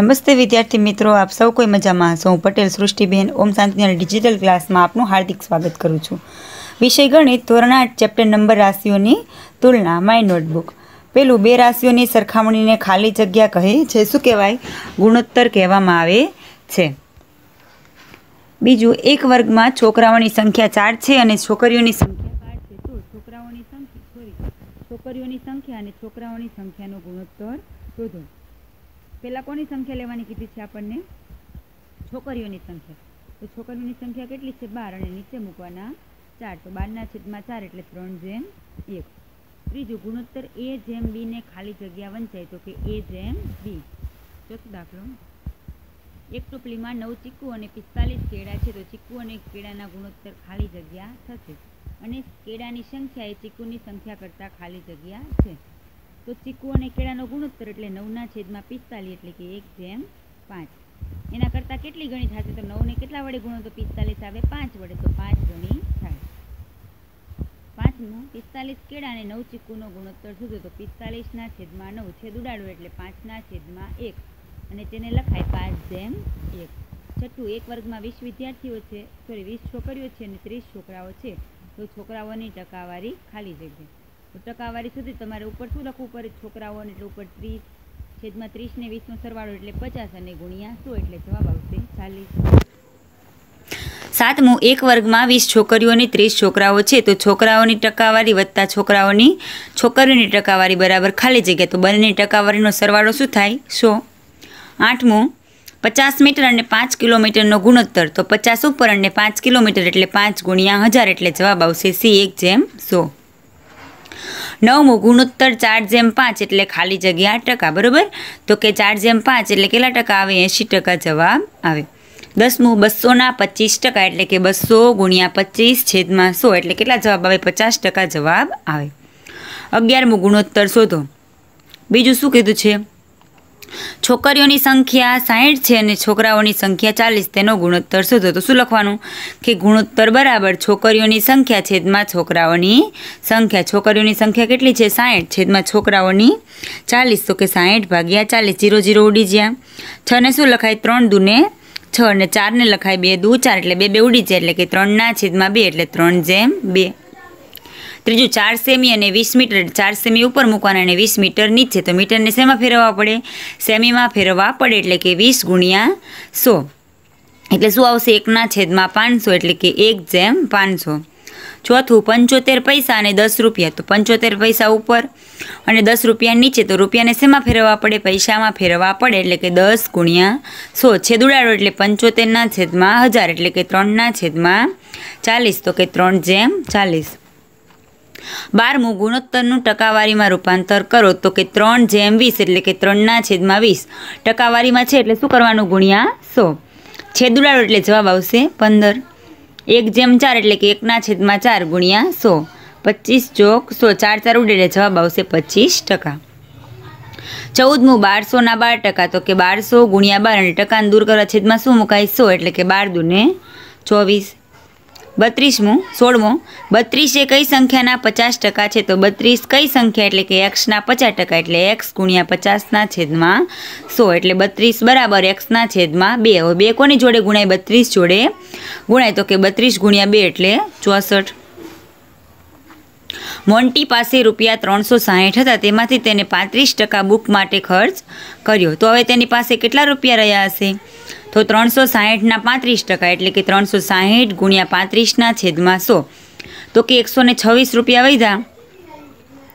નમસ્તે વિદ્યાર્થી મિત્રો, આપ સૌ કોઈ મજામાં હશો. હું પટેલ સૃષ્ટિબેન, ઓમ શાંતિના ડિજિટલ ક્લાસમાં આપનું હાર્દિક સ્વાગત કરું છું. વિષય ગણિત ધોરણ આઠ, ચેપ્ટર નંબર રાશિઓની તુલના, માય નોટબુક. પેલું, બે રાશિઓની સરખામણીને ખાલી જગ્યા કહે છે. શું કહેવાય? ગુણોત્તર કહેવામાં આવે છે. બીજું, એક વર્ગમાં છોકરાઓની સંખ્યા ચાર છે અને છોકરીઓની સંખ્યા ચાર છે. તો છોકરાઓની સંખ્યા સોરી છોકરીઓની સંખ્યા અને છોકરાઓની સંખ્યાનો ગુણોત્તર શોધો. પહેલાં કોની સંખ્યા લેવાની કીધી છે આપણને? છોકરીઓની સંખ્યા. તો છોકરીઓની સંખ્યા કેટલી છે? બાર અને નીચે મૂકવાના ચાર. તો બારના છેદમાં ચાર એટલે ત્રણ જેમ એક. ત્રીજું, ગુણોત્તર એ જેમ બીને ખાલી જગ્યા વંચાય તો કે એ જેમ બી. ચોથો દાખલો. એક ટોપલીમાં નવ ચીકુ અને પિસ્તાલીસ કેળા છે, તો ચીકુ અને કેળાના ગુણોત્તર ખાલી જગ્યા થશે. અને કેળાની સંખ્યા એ ચીકુની સંખ્યા કરતાં ખાલી જગ્યા છે. તો ચીકુ અને કેળાનો ગુણોત્તર એટલે નવના છેદમાં પિસ્તાલીસ એટલે કે એક જેમ પાંચ. એના કરતાં કેટલી ગણી થશે? તો નવને કેટલા વડે ગુણો? તો પિસ્તાલીસ આવે પાંચ વડે. તો પાંચ ગણી થાય. પાંચમું, પિસ્તાલીસ કેળા અને નવ ચીકુનો ગુણોત્તર શોધો. તો પિસ્તાલીસના છેદમાં નવ. છેદ ઉડાડો એટલે પાંચના છેદમાં એક. અને તેને લખાય પાંચ જેમ એક. છઠ્ઠું, એક વર્ગમાં વીસ વિદ્યાર્થીઓ છે. સોરી, વીસ છોકરીઓ છે અને ત્રીસ છોકરાઓ છે. તો છોકરાઓની ટકાવારી ખાલી જગ્યા ટકાવારી સુધી તમારે ઉપર શું લખવું પડે? છોકરાઓને એટલે ઉપર ત્રીસ, છેદમાં ત્રીસને વીસનો સરવાળો એટલે પચાસ અને ગુણ્યા સો એટલે જવાબ આવશે ચાલીસ. સાતમું એક વર્ગમાં વીસ છોકરીઓની ત્રીસ છોકરાઓ છે, તો છોકરાઓની ટકાવારી વત્તા છોકરાઓની, છોકરીઓની ટકાવારી બરાબર ખાલી જગ્યા, તો બંનેની ટકાવારીનો સરવાળો શું થાય? સો. આઠમું પચાસ મીટર અને પાંચ કિલોમીટરનો ગુણોત્તર, તો પચાસ ઉપર અને પાંચ કિલોમીટર એટલે પાંચ ગુણ્યા હજાર એટલે જવાબ આવશે સી, એક જેમ સો. નવમું ગુણોત્તર ચાર જેમ પાંચ એટલે ખાલી જગ્યા ટકા, બરાબર? તો કે ચાર જેમ પાંચ એટલે કેટલા ટકા આવે? એંશી ટકા જવાબ આવે. દસમું બસોના પચીસ ટકા એટલે કે બસો ગુણ્યા પચીસ છેદમાં સો એટલે કેટલા જવાબ આવે? પચાસ ટકા જવાબ આવે. અગિયારમું ગુણોત્તર શોધો. બીજું શું કીધું છે? છોકરીઓની સંખ્યા સાહીઠ છે અને છોકરાઓની સંખ્યા ચાલીસ, તેનો ગુણોત્તર શોધો. તો શું લખવાનું? કે ગુણોત્તર બરાબર છોકરીઓની સંખ્યા છેદમાં છોકરાઓની સંખ્યા. છોકરીઓની સંખ્યા કેટલી છે? સાહીઠ છેદમાં છોકરાઓની ચાલીસ. તો કે સાહીઠ ભાગ્યા ચાલીસ, જીરો જીરો ઉડી જ્યાં. છ ને શું લખાય? ત્રણ દૂને છ અને ચારને લખાય બે દૂ ચાર. એટલે બે બે ઉડી જાય. એટલે કે ત્રણના છેદમાં બે, એટલે ત્રણ જેમ બે. ત્રીજું ચાર સેમી અને વીસ મીટર, ચાર સેમી ઉપર મૂકવાના અને વીસ મીટર નીચે તો મીટરને શેમાં ફેરવવા પડે? સેમીમાં ફેરવવા પડે એટલે કે વીસ ગુણ્યા સો. એટલે શું આવશે? એકના છેદમાં પાંચસો એટલે કે એક જેમ પાંચસો. ચોથું, પંચોતેર પૈસા અને દસ રૂપિયા. તો પંચોતેર પૈસા ઉપર અને દસ રૂપિયા નીચે. તો રૂપિયાને શેમાં ફેરવવા પડે? પૈસામાં ફેરવવા પડે એટલે કે દસ ગુણ્યા સો. છેદ ઉડાડો એટલે પંચોતેરના છેદમાં હજાર એટલે કે ત્રણના છેદમાં ચાલીસ. તો કે ત્રણ જેમ ચાલીસ. બારમું ગુણોત્તરનું ટકાવારીમાં રૂપાંતર કરો તો કે ત્રણ જેમ વીસ એટલે કે ત્રણના છેદમાં વીસ. ટકાવારીમાં છે એટલે શું કરવાનું ગુણ્યા સો? છેદ એટલે જવાબ આવશે પંદર. એક જેમ ચાર એટલે કે એકના છેદમાં ચાર ગુણ્યા સો. પચીસ ચોક સો, ચાર ચાર ઉડે એટલે જવાબ આવશે પચીસ ટકા. ચૌદમું બારસોના બાર ટકા તો કે બારસો ગુણ્યા બાર અને ટકાને દૂર કરવા છેદમાં શું મુકાય? સો એટલે કે બાર દૂને ચોવીસ. બત્રીસમું, સોળમું. બત્રીસ એ કઈ સંખ્યાના પચાસ ટકા છે? તો બત્રીસ કઈ સંખ્યા? એટલે કે એક્સના પચાસ ટકા એટલે એક્સ ગુણ્યા પચાસના છેદમાં સો. એટલે બત્રીસ બરાબર એક્સના છેદમાં બે. હવે બે કોની જોડે ગુણાય? બત્રીસ જોડે ગુણાય. તો કે બત્રીસ ગુણ્યા બે એટલે ચોસઠ. મોન્ટી પાસે રૂપિયા ત્રણસો સાહીઠ હતા. તેમાંથી તેને પાંત્રીસ ટકા બુક માટે ખર્ચ કર્યો. તો હવે તેની પાસે કેટલા રૂપિયા રહ્યા હશે? તો ત્રણસો સાહીઠના પાંત્રીસ ટકા એટલે કે ત્રણસો સાહીઠ ગુણ્યા પાંત્રીસના છેદમાં સો. તો કે એકસો ને છવ્વીસ રૂપિયા વધ્યા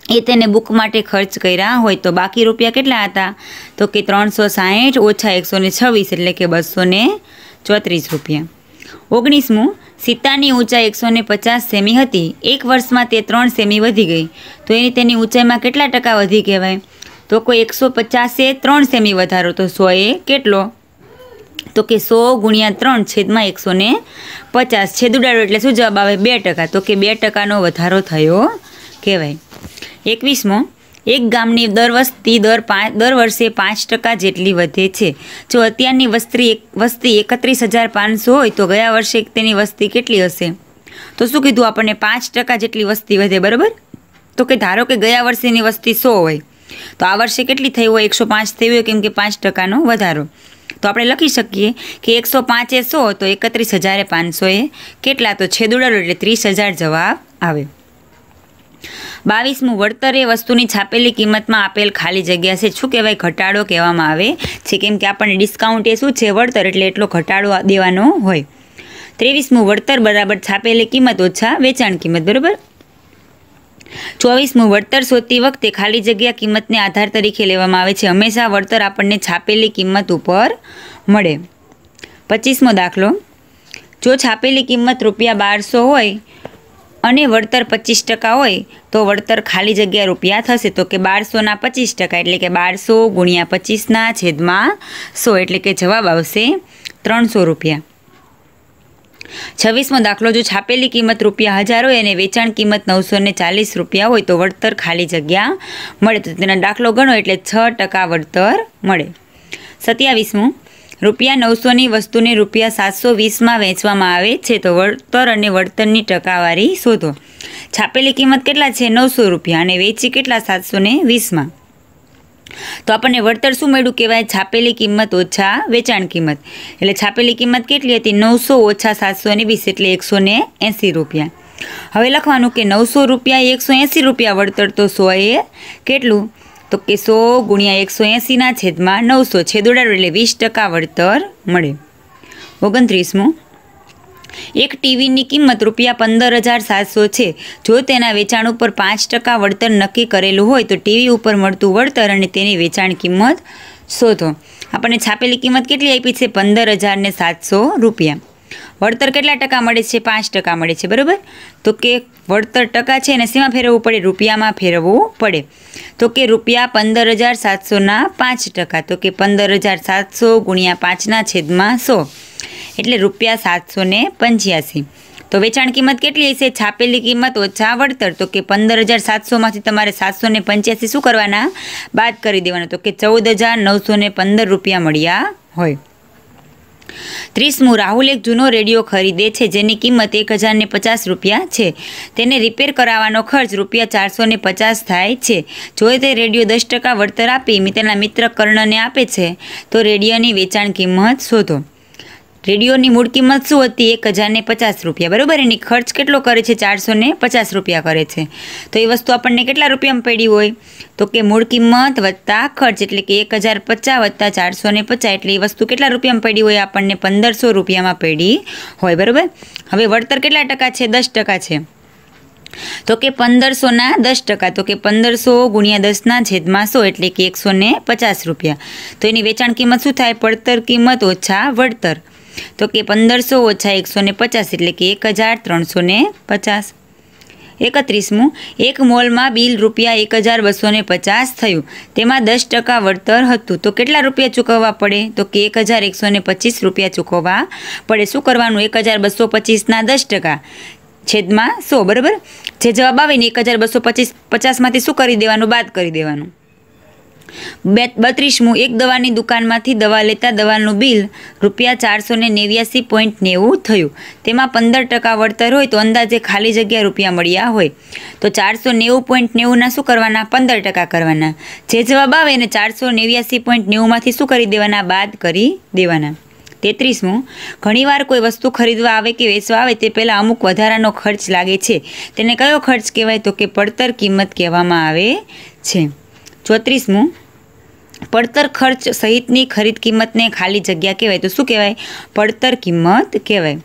એ તેને બુક માટે ખર્ચ કર્યા હોય તો બાકી રૂપિયા કેટલા હતા? તો કે ત્રણસો સાહીઠ ઓછા એકસો ને છવ્વીસ એટલે કે બસો ને ચોત્રીસ રૂપિયા. ઓગણીસમું, સીતાની ઊંચાઈ એકસો ને પચાસ સેમી હતી. એક વર્ષમાં તે ત્રણ સેમી વધી ગઈ. તો એની તેની ઊંચાઈમાં કેટલા ટકા વધી કહેવાય? તો કોઈ એકસો પચાસે ત્રણ સેમી વધારો તો સોએ કેટલો? તો કે સો ગુણ્યા ત્રણ છેદમાં એકસો ને પચાસ. છેદ ઉડાડો એટલે શું જવાબ આવે? બે ટકા. તો કે બે ટકાનો વધારો થયો કહેવાય. એકવીસમો. એક ગામની દર વસ્તી દર પાંચ, દર વર્ષે પાંચ ટકા જેટલી વધે છે. જો અત્યારની વસ્તી એક, વસ્તી એકત્રીસ હજાર પાંચસો હોય તો ગયા વર્ષે તેની વસ્તી કેટલી હશે? તો શું કીધું આપણને? પાંચ ટકા જેટલી વસ્તી વધે, બરાબર? તો કે ધારો કે ગયા વર્ષેની વસ્તી સો હોય, તો આ વર્ષે કેટલી થઈ હોય? એકસો પાંચ થઈ હોય, કેમ કે પાંચ ટકાનો વધારો. તો આપણે લખી શકીએ કે એકસો પાંચે સો, તો એકત્રીસ હજારે પાંચસોએ કેટલા? તો છેદુડાડો એટલે ત્રીસ હજાર જવાબ આવે. બાવીસમું, વળતર એ વસ્તુની છાપેલી કિંમતમાં આપેલ ખાલી જગ્યા છે. શું કહેવાય? ઘટાડો કહેવામાં આવે છે. કેમ કે આપણને ડિસ્કાઉન્ટ એ શું છે? વળતર એટલે એટલો ઘટાડો દેવાનો હોય. ત્રેવીસમું, વળતર બરાબર છાપેલી કિંમત ઓછા વેચાણ કિંમત, બરાબર? ચોવીસમું વળતર શોધતી વખતે ખાલી જગ્યા કિંમતને આધાર તરીકે લેવામાં આવે છે. હંમેશા વળતર આપણને છાપેલી કિંમત ઉપર મળે. પચીસમો દાખલો. જો છાપેલી કિંમત રૂપિયા બારસો હોય અને વળતર પચીસ ટકા હોય, તો વળતર ખાલી જગ્યા રૂપિયા થશે. તો કે બારસોના પચીસ ટકા એટલે કે બારસો ગુણ્યા પચીસના છેદમાં સો એટલે કે જવાબ આવશે ત્રણસો રૂપિયા. છવ્વીસમો દાખલો જો છાપેલી કિંમત રૂપિયા હજાર હોય અને વેચાણ કિંમત નવસો ને ચાલીસ રૂપિયા હોય તો વળતર ખાલી જગ્યા મળે. તો તેનો દાખલો ગણો એટલે છ ટકા વળતર મળે. સત્યાવીસમું. રૂપિયા નવસોની વસ્તુને રૂપિયા સાતસો વીસમાં વેચવામાં આવે છે તો વળતર અને વળતરની ટકાવારી શોધો. છાપેલી કિંમત કેટલા છે? નવસો રૂપિયા અને વેચી કેટલા સાતસો ને વીસમાં? તો આપણને વળતર શું મળ્યું કહેવાય? છાપેલી કિંમત ઓછા વેચાણ કિંમત. એટલે છાપેલી કિંમત કેટલી હતી? નવસો ઓછા સાતસો ને વીસ એટલે એકસો એંસી રૂપિયા. હવે લખવાનું કે નવસો રૂપિયા એકસો એંસી રૂપિયા વળતર તો સો એ કેટલું? તો કે સો ગુણ્યા એકસો એંસીના છેદમાં નવસો. છેદોડાડો એટલે વીસ ટકા વળતર મળે. ઓગણત્રીસમું. એક ટીવીની કિંમત રૂપિયા પંદર હજાર સાતસો છે. જો તેના વેચાણ ઉપર પાંચ ટકા વળતર નક્કી કરેલું હોય તો ટીવી ઉપર મળતું વળતર અને તેની વેચાણ કિંમત શોધો. આપણને છાપેલી કિંમત કેટલી આપી છે? પંદર હજારને સાતસો રૂપિયા. વળતર કેટલા ટકા મળે છે? પાંચ ટકા મળે છે, બરાબર? તો કે વળતર ટકા છે એને શેમાં ફેરવવું પડે? રૂપિયામાં ફેરવવું પડે. તો કે રૂપિયા પંદર હજાર સાતસોના પાંચ ટકા. તો કે પંદર હજાર સાતસો ગુણ્યા પાંચના છેદમાં સો. એટલે રૂપિયા સાતસો ને પંચ્યાસી. તો વેચાણ કિંમત કેટલી હશે? છાપેલી કિંમત ઓછા વળતર. તો કે પંદર હજાર સાતસોમાંથી તમારે સાતસો ને પંચ્યાસી શું કરવાના? બાદ કરી દેવાના. તો કે ચૌદ હજાર નવસો ને પંદર રૂપિયા મળ્યા હોય. ત્રીસમું, રાહુલ એક જૂનો રેડિયો ખરીદે છે, જેની કિંમત એક હજારને પચાસ રૂપિયા છે. તેને રિપેર કરાવવાનો ખર્ચ રૂપિયા ચારસો ને પચાસ થાય છે. જો તે રેડિયો દસ ટકા વળતર આપી તેના મિત્ર કર્ણને આપે છે, તો રેડિયોની વેચાણ કિંમત શોધો. રેડિયોની મૂળ કિંમત શું હતી? એક હજારને પચાસ રૂપિયા. બરાબર? એની ખર્ચ કેટલો કરે છે? ચારસો ને પચાસ રૂપિયા કરે છે. તો એ વસ્તુ આપણને કેટલા રૂપિયામાં પડી હોય? તો કે મૂળ કિંમત વત્તા ખર્ચ, એટલે કે એક હજાર પચાસ વત્તા ચારસો પચાસ, એટલે એ વસ્તુ કેટલા રૂપિયામાં પડી હોય? આપણને પંદરસો રૂપિયામાં પડી હોય. બરાબર? હવે વળતર કેટલા ટકા છે? દસ ટકા છે. તો કે પંદરસોના દસ ટકા. તો કે પંદરસો ગુણ્યા દસના છેદમાં સો, એટલે કે એકસો પચાસ રૂપિયા. તો એની વેચાણ કિંમત શું થાય? પડતર કિંમત ઓછા વળતર. તો કે પંદરસો ઓછા એકસો પચાસ એટલે કે એક હજાર ત્રણસો પચાસ. એકત્રીસમું, એક મોલમાં બિલ રૂપિયા એક હજાર બસો પચાસ થયું. તેમાં દસ ટકા વળતર હતું. તો કેટલા રૂપિયા ચૂકવવા પડે? તો કે એક હજાર એકસો પચીસ રૂપિયા ચૂકવવા પડે. શું કરવાનું? એક હજાર બસો પચીસના દસ ટકા. છેદમાં સો, બરાબર? જે જવાબ આવે ને, એક હજાર બસો પચીસ, પચાસમાંથી શું કરી દેવાનું? બાદ કરી દેવાનું. બે બત્રીસમું, એક દવાની દુકાનમાંથી દવા લેતા દવાનું બિલ રૂપિયા ચારસો ને નેવ્યાસી પોઈન્ટ નેવું થયું. તેમાં પંદર ટકા વળતર હોય તો અંદાજે ખાલી જગ્યા રૂપિયા મળ્યા હોય. તો ચારસો નેવું પોઈન્ટ નેવુંના શું કરવાના? પંદર ટકા કરવાના. જે જવાબ આવે એને ચારસો નેવ્યાસી પોઈન્ટ નેવુંમાંથી શું કરી દેવાના? બાદ કરી દેવાના. તેત્રીસમું, ઘણીવાર કોઈ વસ્તુ ખરીદવા આવે કે વેચવા આવે તે પહેલાં અમુક વધારાનો ખર્ચ લાગે છે. તેને કયો ખર્ચ કહેવાય? તો કે પડતર કિંમત કહેવામાં આવે છે. ચોત્રીસમું. પડતર ખર્ચ સહિતની ખરીદ કિંમતને ખાલી જગ્યા કહેવાય. તો શું કહેવાય? પડતર કિંમત કહેવાય.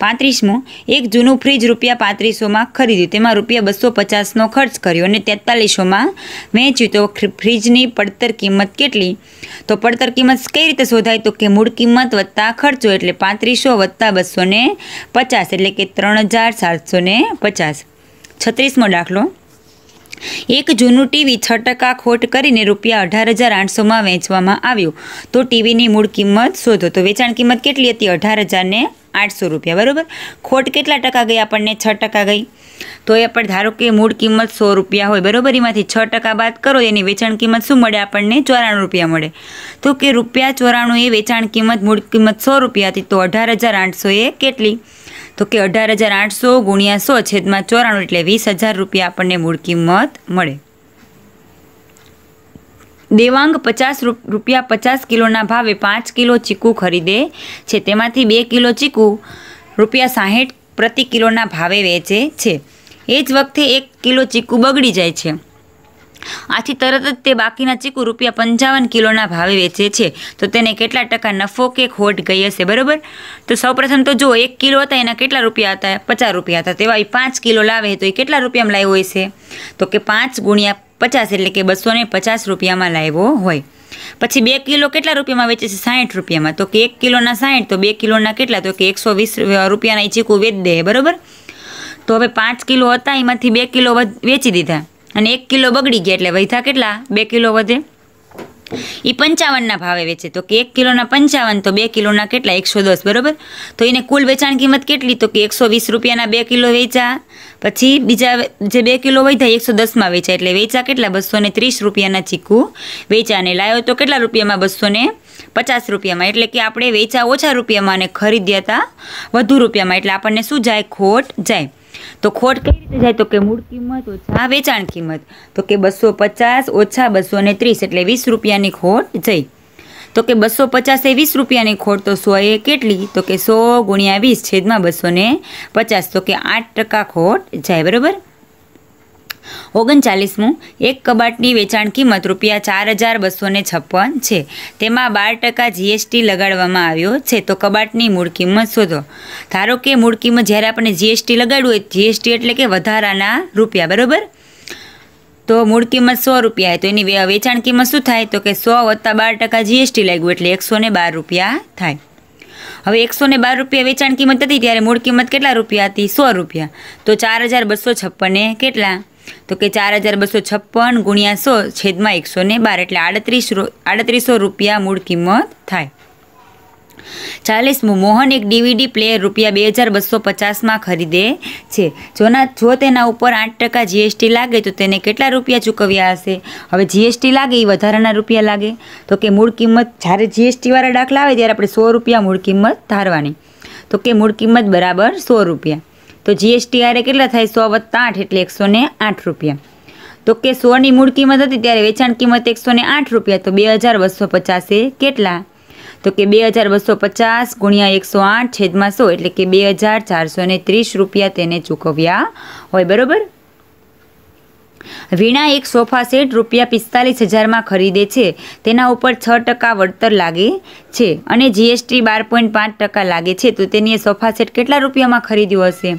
પાંત્રીસમું, એક જૂનું ફ્રીજ રૂપિયા પાંત્રીસોમાં ખરીદ્યું. તેમાં રૂપિયા બસો પચાસનો ખર્ચ કર્યો અને તેતાલીસોમાં વેચ્યું. તો ફ્રીજની પડતર કિંમત કેટલી? તો પડતર કિંમત કઈ રીતે શોધાય? તો કે મૂળ કિંમત વત્તા ખર્ચો, એટલે પાંત્રીસો વત્તા બસો પચાસ, એટલે કે ત્રણ હજાર સાતસો પચાસ. છત્રીસમો દાખલો. એક જૂનું ટીવી છ ટકા ખોટ કરીને રૂપિયા અઢાર હજાર આઠસોમાં વેચવામાં આવ્યું. તો ટીવીની મૂળ કિંમત શોધો. તો વેચાણ કિંમત કેટલી હતી? અઢાર હજારને આઠસો રૂપિયા. બરાબર? ખોટ કેટલા ટકા ગઈ? આપણને છ ટકા ગઈ. તો એ આપણે ધારો કે મૂળ કિંમત સો રૂપિયા હોય, બરાબર? એમાંથી છ ટકા બાદ કરો, એની વેચાણ કિંમત શું મળે? આપણને ચોરાણું રૂપિયા મળે. તો કે રૂપિયા ચોરાણું એ વેચાણ કિંમત, મૂળ કિંમત સો રૂપિયા હતી, તો અઢાર હજાર આઠસો એ કેટલી? તો કે અઢાર હજાર આઠસો ગુણ્યા સો છેદમાં ચોરાણું એટલે વીસ હજાર રૂપિયા આપણને મૂળ કિંમત મળે. દેવાંગ પચાસ રૂપિયા પચાસ કિલોના ભાવે પાંચ કિલો ચીકુ ખરીદે છે. તેમાંથી બે કિલો ચીકુ રૂપિયા સાહીઠ પ્રતિ કિલોના ભાવે વેચે છે. એ જ વખતે એક કિલો ચીકુ બગડી જાય છે. આથી તરત જ તે બાકીના ચીકુ રૂપિયા પંચાવન કિલોના ભાવે વેચે છે. તો તેને કેટલા ટકા નફો કે ખોટ ગઈ હશે, બરાબર? તો સૌપ્રથમ તો જો એક કિલો હતા, એના કેટલા રૂપિયા હતા? પચાસ રૂપિયા હતા. તેવા એ પાંચ કિલો લાવે તો એ કેટલા રૂપિયામાં લાવ્યો છે તો કે પાંચ ગુણ્યા પચાસ એટલે કે બસો ને પચાસ રૂપિયામાં લાવ્યો હોય. પછી બે કિલો કેટલા રૂપિયામાં વેચે છે? સાઠ રૂપિયામાં. તો કે એક કિલોના સાઠ તો બે કિલોના કેટલા? તો કે એકસો વીસ રૂપિયાના એ ચીકુ વેચ દે, બરાબર? તો હવે પાંચ કિલો હતા, એમાંથી બે કિલો વેચી દીધા. અને એક કિલો બગડી ગયા એટલે વૈધા કેટલા? બે કિલો વધે. એ પંચાવનના ભાવે વેચે. તો કે એક કિલોના પંચાવન, તો બે કિલોના કેટલા? એકસો દસ, બરાબર? તો એને કુલ વેચાણ કિંમત કેટલી? તો કે એકસો વીસ રૂપિયાના બે કિલો વેચા પછી બીજા જે બે કિલો વધ્યા એકસો દસમાં વેચા એટલે વેચા કેટલા? બસો ને ત્રીસ રૂપિયાના ચીકુ વેચા અને લાવ્યો તો કેટલા રૂપિયામાં? બસો ને પચાસ રૂપિયામાં. એટલે કે આપણે વેચા ઓછા રૂપિયામાં અને ખરીદ્યા હતા વધુ રૂપિયામાં. એટલે આપણને શું જાય? ખોટ જાય. તો ખોટ કઈ રીતે જાય? તો કે મૂળ કિંમત ઓછા વેચાણ કિંમત. તો કે બસો પચાસ ઓછા બસો ને ત્રીસ એટલે વીસ રૂપિયાની ખોટ જઈ. તો કે બસો પચાસ એ વીસ રૂપિયાની ખોટ, તો સો એ કેટલી? તો કે સો ગુણ્યા વીસ છેદમાં બસો ને પચાસ. તો કે આઠ ટકા ખોટ જાય, બરાબર? ઓગણચાલીસમું એક કબાટની વેચાણ કિંમત રૂપિયા ચાર હજાર બસો છપ્પન છે. તેમાં બાર ટકા જીએસટી લગાડવામાં આવ્યો છે, તો કબાટની મૂળ કિંમત શોધો. ધારો કે મૂળ કિંમત જ્યારે આપણે જીએસટી લગાડવું હોય જીએસટી એટલે કે વધારાના રૂપિયા, બરાબર? તો મૂળ કિંમત સો રૂપિયા તો એની વેચાણ કિંમત શું થાય? તો કે સો વત્તા બાર ટકા જીએસટી લાગ્યું, એટલે એકસો બાર રૂપિયા થાય. હવે એકસો ને બાર રૂપિયા વેચાણ કિંમત હતી, ત્યારે મૂળ કિંમત કેટલા રૂપિયા હતી? સો રૂપિયા. તો ચાર હજાર બસો છપ્પને કેટલા? તો કે ચાર હજાર બસો છપ્પન ગુણ્યા સો છેદમાં એકસો ને બાર એટલે આડત્રીસ આડત્રીસો રૂપિયા મૂળ કિંમત થાય. ચાલીસમું, મોહન એક ડીવીડી પ્લેયર રૂપિયા બે હજાર બસો પચાસમાં ખરીદે છે. જોના જો તેના ઉપર આઠ ટકા જીએસટી લાગે તો તેને કેટલા રૂપિયા ચૂકવ્યા હશે? હવે જીએસટી લાગે એ વધારાના રૂપિયા લાગે? તો કે મૂળ કિંમત જ્યારે જીએસટીવાળા દાખલા આવે ત્યારે આપણે સો રૂપિયા મૂળ કિંમત ધારવાની. તો કે મૂળ કિંમત બરાબર સો રૂપિયા. તો જીએસટી આરે કેટલા થાય? સો વત્તા આઠ એટલે એકસો ને આઠ રૂપિયા. તો કે સોની મૂળ કિંમત હતી ત્યારે વેચાણ કિંમત એકસો આઠ રૂપિયા, તો બે હજાર બસો પચાસે કેટલા? તો કે બે હજાર બસો પચાસ ગુણ્યા એકસો આઠ છેદમાં સો એટલે કે બે હજાર ચારસો ત્રીસ રૂપિયા તેને ચૂકવ્યા હોય, બરાબર? વીણા એક સોફા સેટ રૂપિયા પિસ્તાલીસ હજારમાં ખરીદે છે. તેના ઉપર છ ટકા વળતર લાગે છે અને જીએસટી બાર પોઈન્ટ પાંચ ટકા લાગે છે. તો તેની એ સોફા સેટ કેટલા રૂપિયામાં ખરીદ્યું હશે?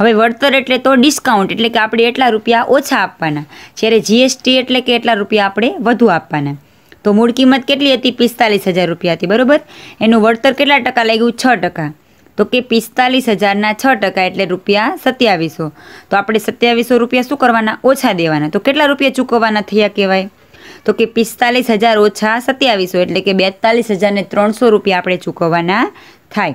હવે વળતર એટલે તો ડિસ્કાઉન્ટ, એટલે કે આપણે એટલા રૂપિયા ઓછા આપવાના. જ્યારે જીએસટી એટલે કે એટલા રૂપિયા આપણે વધુ આપવાના. તો મૂળ કિંમત કેટલી હતી? પિસ્તાલીસ હજાર રૂપિયા હતી, બરાબર? એનું વળતર કેટલા ટકા લાગ્યું? છ ટકા. તો કે પિસ્તાલીસ હજારના છ ટકા એટલે રૂપિયા સત્યાવીસો. તો આપણે સત્યાવીસો રૂપિયા શું કરવાના? ઓછા દેવાના. તો કેટલા રૂપિયા ચૂકવવાના થયા કહેવાય? તો કે પિસ્તાલીસ હજાર ઓછા સત્યાવીસો એટલે કે બેતાલીસ હજારને ત્રણસો રૂપિયા આપણે ચૂકવવાના થાય.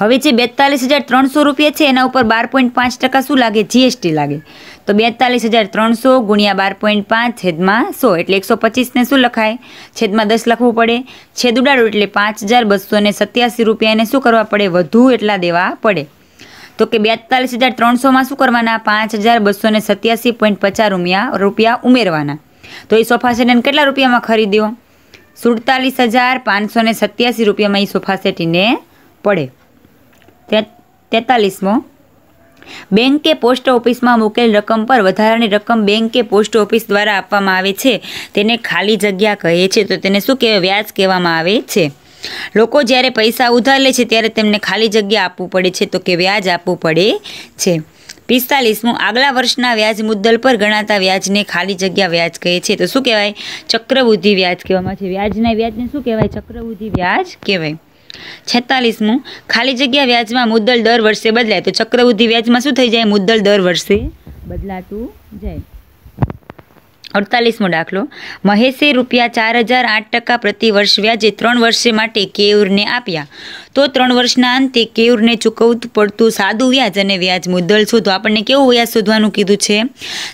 હવે જે બેતાલીસ હજાર ત્રણસો રૂપિયા છે, એના ઉપર બાર પોઈન્ટ પાંચ ટકા શું લાગે? જીએસટી લાગે. તો બેતાલીસ હજાર ત્રણસો ગુણ્યા બાર પોઈન્ટ પાંચ છેદમાં સો, એટલે એકસો પચીસને શું લખાય? છેદમાં દસ લખવું પડે. છેદ ઉડાડો, એટલે પાંચ હજાર બસો ને સત્યાસી રૂપિયાને શું કરવા પડે? વધુ એટલા દેવા પડે. તો કે બેતાલીસ હજાર ત્રણસોમાં શું કરવાના? પાંચ હજાર બસો ને સત્યાસી પોઈન્ટ પચાસ રૂપિયા રૂપિયા ઉમેરવાના. તો એ સોફા સેટને કેટલા રૂપિયામાં ખરીદ્યો? સુડતાલીસ હજાર પાંચસો ને સત્યાસી રૂપિયામાં એ સોફા સેટીને પડે. તેતાલીસમો. કે પોસ્ટ ઓફિસમાં મૂકેલ રકમ પર વધારાની રકમ બેંક પોસ્ટ ઓફિસ દ્વારા આપવામાં આવે છે. તેને ખાલી જગ્યા કહે છે. તો તેને શું કહેવાય? વ્યાજ કહેવામાં આવે છે. લોકો જ્યારે પૈસા ઉધાર લે છે ત્યારે તેમને ખાલી જગ્યા આપવું પડે છે. તો કે વ્યાજ આપવું પડે છે. પિસ્તાલીસમું. આગલા વર્ષના વ્યાજ મુદ્દલ પર ગણાતા વ્યાજને ખાલી જગ્યા વ્યાજ કહે છે. તો શું કહેવાય? ચક્રવૃદ્ધિ વ્યાજ કહેવામાં છે. વ્યાજના વ્યાજને શું કહેવાય? ચક્રવૃદ્ધિ વ્યાજ કહેવાય. છેતાલીસમું. ખાલી જગ્યા વ્યાજમાં મુદ્દલ દર વર્ષે બદલાય. તો ચક્રવૃદ્ધિ વ્યાજમાં શું થઈ જાય? મુદ્દલ દર વર્ષે બદલાતું જાય. અડતાલીસમો દાખલો. મહેશે રૂપિયા ચાર હજાર આઠ ટકા પ્રતિ વર્ષ વ્યાજે ત્રણ વર્ષે માટે કેયુરને આપ્યા. તો ત્રણ વર્ષના અંતે કેયુરને ચૂકવવું પડતું સાદું વ્યાજ અને વ્યાજ મુદ્દલ શોધો આપણને કેવું વ્યાજ શોધવાનું કીધું છે?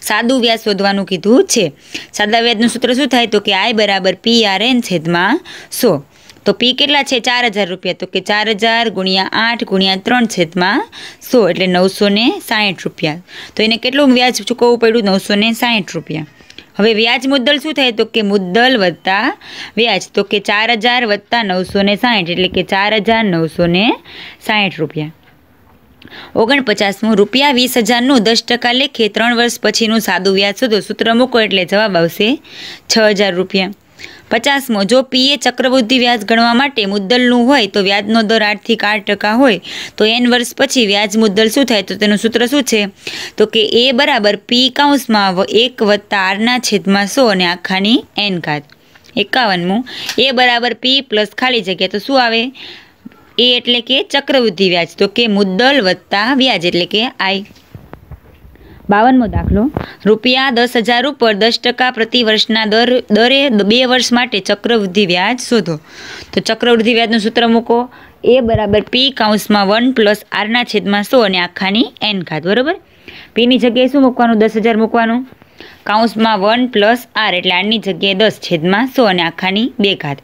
સાદું વ્યાજ શોધવાનું કીધું છે. સાદા વ્યાજનું સૂત્ર શું થાય? તો કે આય બરાબર પી આર એન છેદમાં સો. તો પી કેટલા છે? ચાર હજાર રૂપિયા. તો કે ચાર હજાર ગુણ્યા આઠ ગુણ્યા ત્રણ છેદમાં સો, એટલે નવસો ને સાહીઠ રૂપિયા. તો એને કેટલું વ્યાજ ચૂકવવું પડ્યું? નવસો ને સાહીઠ રૂપિયા. હવે વ્યાજ મુદ્દલ શું થાય? તો કે મુદ્દલ વત્તા વ્યાજ. તો કે ચાર હજાર વત્તા નવસો ને સાહીઠ, એટલે કે ચાર હજાર નવસો ને સાહીઠ રૂપિયા. ઓગણપચાસમું, રૂપિયા વીસ હજારનું દસ ટકા લેખે ત્રણ વર્ષ પછીનું સાદું વ્યાજ શોધો. સૂત્ર મૂકો એટલે જવાબ આવશે છ હજાર રૂપિયા. પચાસમો, જો પીએ ચક્રવૃદ્ધિ વ્યાજ ગણવા માટે મુદ્દલનું હોય તો વ્યાજનો દર આઠથી આઠ ટકા હોય. તો એન વર્ષ પછી વ્યાજ મુદ્દલ શું થાય તો તેનું સૂત્ર શું છે? તો કે એ બરાબર પી કાઉન્સમાં એક વત્તા આરના છેદમાં સો અને આખાની એન ઘાત. એકાવનમું, એ બરાબર પી પ્લસ ખાલી જગ્યા તો શું આવે? એ એટલે કે ચક્રવૃદ્ધિ વ્યાજ. તો કે મુદ્દલ વત્તા વ્યાજ એટલે કે આઈ. બાવનમો દાખલો. રૂપિયા દસ હજાર ઉપર દસ ટકા પ્રતિ વર્ષના દર, દરે બે વર્ષ માટે ચક્રવૃદ્ધિ વ્યાજ શોધો. તો ચક્રવૃદ્ધિ વ્યાજનું સૂત્ર મૂકો. એ બરાબર પી કાઉન્સમાં વન પ્લસ આરના છેદમાં સો અને આખાની એન ખાત બરાબર? પીની જગ્યાએ શું મૂકવાનું? દસ હજાર મૂકવાનું. કાઉન્સમાં વન પ્લસ આર એટલે આરની જગ્યાએ દસ છેદમાં સો અને આખાની બે ઘાત.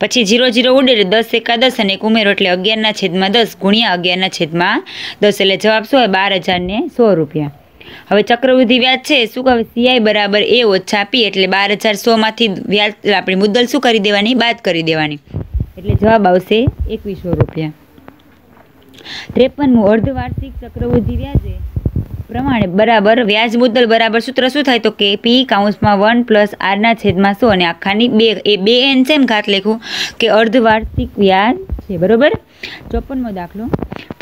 પછી જીરો જીરો ઉડે એટલે દસ એકા દસ અને એક ઉમેરો એટલે અગિયારના છેદમાં દસ ગુણ્યા અગિયારના છેદમાં દસ એટલે જવાબ શું હોય? બાર હજારને સો રૂપિયા. હવે ચક્રવૃદ્ધિ વ્યાજ છે, શું કહે? સીઆઈ બરાબર એ ઓછા પી એટલે બાર હજાર સોમાંથી વ્યાજ, આપણી મુદ્દલ શું કરી દેવાની? બાદ કરી દેવાની. એટલે જવાબ આવશે એકવીસો રૂપિયા. ત્રેપનમું, અર્ધવાર્ષિક ચક્રવૃદ્ધિ વ્યાજે પ્રમાણે બરાબર, વ્યાજ મુદ્દલ બરાબર સૂત્ર શું થાય? તો કે પી કાઉન્સમાં વન પ્લસ આરના છેદમાં સો અને આખાની બે, એ બે એન છે એમ ઘાત લખું, કે અર્ધવાર્ષિક વ્યાજ છે, બરોબર? ચોપનમો દાખલો.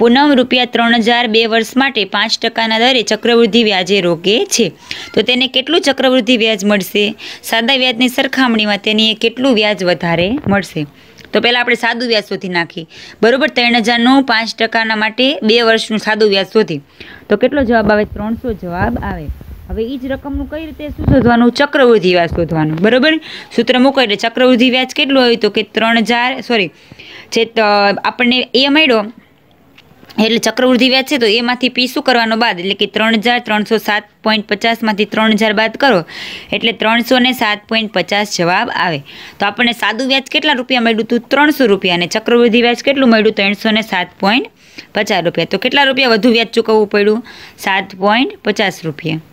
પૂનમ રૂપિયા ત્રણ હજાર બે વર્ષ માટે પાંચ ટકાના દરે ચક્રવૃદ્ધિ વ્યાજે રોકે છે. તો તેને કેટલું ચક્રવૃદ્ધિ વ્યાજ મળશે? સાદા વ્યાજની સરખામણીમાં તેની કેટલું વ્યાજ વધારે મળશે? તો પહેલાં આપણે સાદું વ્યાજ શોધી નાખીએ. બરોબર ત્રણ હજારનું પાંચ ટકાના માટે બે વર્ષનું સાદું વ્યાજ શોધી તો કેટલો જવાબ આવે? ત્રણસો જવાબ આવે. હવે એ જ રકમનું કઈ રીતે શું શોધવાનું? ચક્રવૃદ્ધિ વ્યાજ શોધવાનું. બરાબર? સૂત્ર મૂકો એટલે ચક્રવૃદ્ધિ વ્યાજ કેટલું આવ્યું તો કે ત્રણ હજાર સોરી જે આપણને એ મળ્યો એટલે ચક્રવૃદ્ધિ વ્યાજ છે, તો એમાંથી પી શું કરવાનો બાદ? એટલે કે ત્રણ હજાર ત્રણસો સાત પોઈન્ટ પચાસમાંથી ત્રણ હજાર બાદ કરો, એટલે ત્રણસો ને સાત પોઈન્ટ પચાસ જવાબ આવે. તો આપણને સાદું વ્યાજ કેટલા રૂપિયા મળ્યું હતું? ત્રણસો રૂપિયા. અને ચક્રવૃદ્ધિ વ્યાજ કેટલું મળ્યું? ત્રણસો ને સાત પોઈન્ટ પચાસ રૂપિયા. તો કેટલા રૂપિયા વધુ વ્યાજ ચૂકવવું પડ્યું? સાત પોઈન્ટ પચાસ રૂપિયા.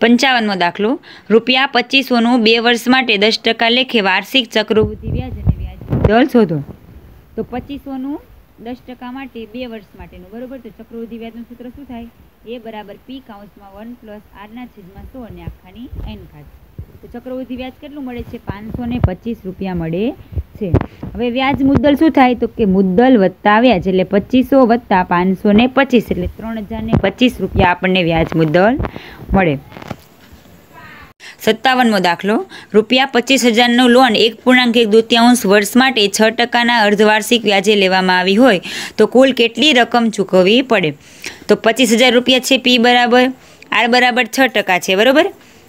પંચાવનમો દાખલો. રૂપિયા પચીસોનું બે વર્ષ માટે દસ ટકા લેખે વાર્ષિક ચક્રવૃદ્ધિ વ્યાજ અને વ્યાજ દર શોધો. તો પચીસોનું દસ ટકા માટે બે વર્ષ માટેનું, બરોબર? તો ચક્રવૃદ્ધિ વ્યાજનું સૂત્ર શું થાય? એ બરાબર પી કાઉન્સમાં વન પ્લસ આરના છેદમાં સો અને આખાની એન ખાત તો ચક્રવૃદ્ધિ વ્યાજ કેટલું મળે છે? પાંચસો ને પચીસ રૂપિયા મળે છે. હવે વ્યાજ મુદ્દલ શું થાય? તો કે મુદ્દલ વત્તા વ્યાજ, એટલે પચીસો વત્તા પાંચસો ને પચીસ, એટલે ત્રણ હજાર ને પચીસ રૂપિયા આપણને વ્યાજ મુદ્દલ મળે. સત્તાવનમો દાખલો. રૂપિયા પચીસ હજારનો લોન એક પૂર્ણાંક એક દૃત્યાંશ વર્ષ માટે છ ટકાના અર્ધવાર્ષિક વ્યાજે લેવામાં આવી હોય તો કુલ કેટલી રકમ ચૂકવવી પડે? તો પચીસ હજાર રૂપિયા છે પી બરાબર. આર બરાબર છ ટકા છે, બરાબર?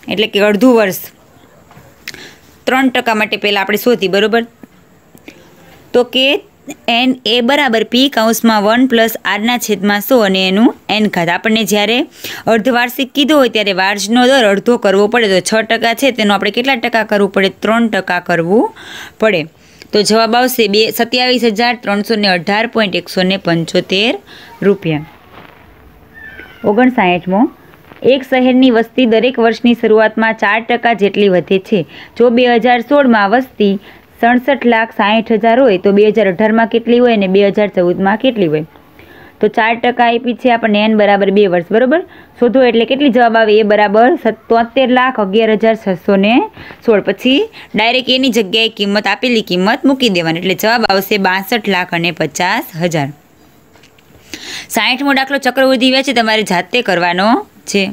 એટલે કે અડધું વર્ષ. ત્રણ ટકા માટે પહેલાં આપણે શોધી, બરાબર? તો કે એન એ બરાબર પી કૌંસમાં વન પ્લસ આરના છેદમાં સો અને એનું એન ખાત આપણને જ્યારે અર્ધવાર્ષિક કીધું હોય ત્યારે વાર્ષનો દર અડધો કરવો પડે. તો છ ટકા છે તેનું આપણે કેટલા ટકા કરવું પડે? ત્રણ ટકા કરવું પડે. તો જવાબ આવશે બે સત્યાવીસ હજાર ત્રણસો ને અઢાર પોઈન્ટ એકસો ને પંચોતેર રૂપિયા. ઓગણસાઠમો. એક શહેરની વસ્તી દરેક વર્ષની શરૂઆતમાં ચાર ટકા જેટલી વધે છે. જો બે હજાર સોળમાં વસ્તી સડસઠ લાખ સાહીઠ હજાર હોય તો બે હજાર અઢારમાં કેટલી હોય અને બે હજાર ચૌદમાં કેટલી હોય? તો ચાર ટકા આપી છે આપણને એન બરાબર બે વર્ષ, બરાબર? શોધો એટલે કેટલી જવાબ આવે? એ બરાબર તોતેર લાખ અગિયાર હજાર છસો ને સોળ. પછી ડાયરેક્ટ એની જગ્યાએ કિંમત આપેલી કિંમત મૂકી દેવાની, એટલે જવાબ આવશે બાસઠ લાખ અને પચાસ હજાર. સાહીઠમો દાખલો ચક્રવૃદ્ધિ છે તમારે જાતે કરવાનો છે.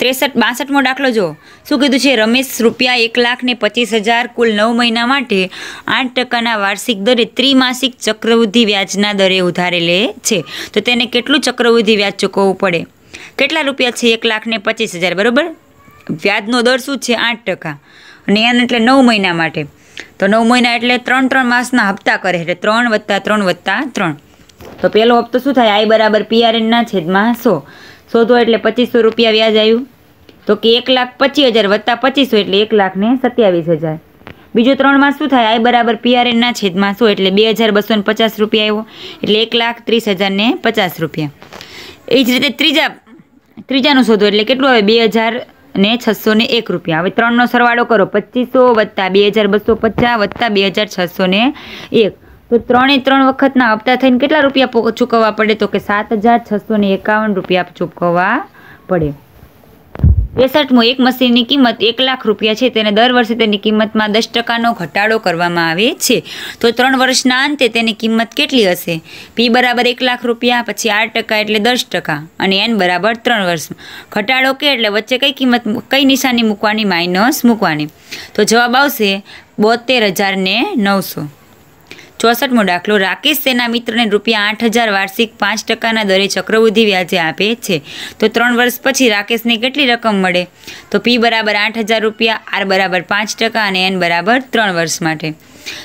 ત્રેસઠ, બાસઠમો દાખલો જો શું કીધું છે? રમેશ રૂપિયા એક લાખ ને પચીસ હજાર કુલ નવ મહિના માટે આઠ ટકાના વાર્ષિક દરે ત્રિમાસિક ચક્રવૃદ્ધિ વ્યાજના દરે ઉધારે લે છે. તો તેને કેટલું ચક્રવૃદ્ધિ વ્યાજ ચૂકવવું પડે? કેટલા રૂપિયા છે? એક લાખ ને પચીસ હજાર, બરાબર? વ્યાજનો દર શું છે? આઠ ટકા. અને એને એટલે નવ મહિના માટે. તો નવ મહિના એટલે ત્રણ ત્રણ માસના હપ્તા કરે એટલે ત્રણ વત્તા ત્રણ વત્તા ત્રણ. તો પહેલો હપ્તો શું થાય? આઈ બરાબર પીઆરએનના છેદમાં સો. શોધો એટલે પચીસો રૂપિયા વ્યાજ આવ્યું. તો કે એક લાખ પચીસ હજાર વત્તા પચીસો એટલે એક લાખ ને સત્યાવીસ હજાર. બીજો ત્રણ માસ શું થાય? આઈ બરાબર પીઆરએનના છેદમાં શું એટલે બે હજાર બસો ને પચાસ રૂપિયા આવ્યો. એટલે એક લાખ ત્રીસ હજાર ને પચાસ રૂપિયા. એ જ રીતે ત્રીજા, ત્રીજાનું શોધો એટલે કેટલું આવે? બે હજાર ને છસો ને એક રૂપિયા. હવે ત્રણનો સરવાળો કરો. પચીસો વત્તા બે હજાર બસો પચાસ વત્તા બે હજાર છસો ને એક. તો ત્રણે ત્રણ વખતના હપ્તા થઈને કેટલા રૂપિયા ચૂકવવા પડે? તો કે સાત હજાર છસો ને એકાવન રૂપિયા ચૂકવવા પડે. બેસઠમું, એક મશીનની કિંમત એક લાખ રૂપિયા છે. તેને દર વર્ષે તેની કિંમતમાં દસ ટકાનો ઘટાડો કરવામાં આવે છે. તો ત્રણ વર્ષના અંતે તેની કિંમત કેટલી હશે? પી બરાબર એક લાખ રૂપિયા, પછી આઠ ટકા એટલે દસ ટકા અને એન બરાબર ત્રણ વર્ષ. ઘટાડો કે એટલે વચ્ચે કઈ કિંમત કઈ નિશાની મૂકવાની? માઇનસ મૂકવાની. તો જવાબ આવશે બોતેર હજાર ને નવસો. ચોસઠમો દાખલો. રાકેશ તેના મિત્રને રૂપિયા આઠ હજાર વાર્ષિક પાંચ ટકાના દરે ચક્રવૃદ્ધિ વ્યાજે આપે છે. તો ત્રણ વર્ષ પછી રાકેશને કેટલી રકમ મળે? તો પી બરાબર આઠ હજાર રૂપિયા આર બરાબર પાંચ ટકા અને એન બરાબર ત્રણ વર્ષ માટે.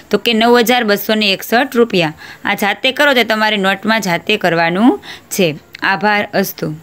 તો કે નવ હજાર બસો એકસઠ રૂપિયા. આ જાતે કરો તો તમારે નોટમાં જાતે કરવાનું છે. આભાર અસ્તુ.